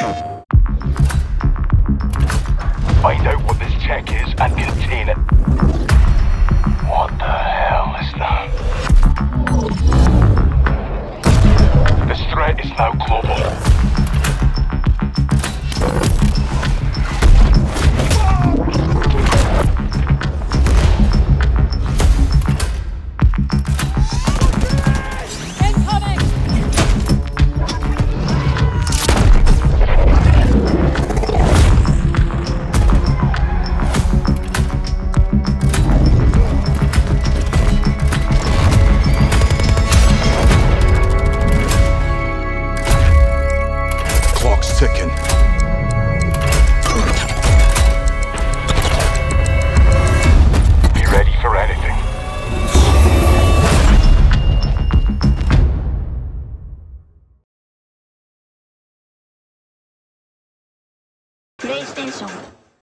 Find out what this tech is and contain it. What the hell is that? This threat is now global. Ticking. Be ready for anything. PlayStation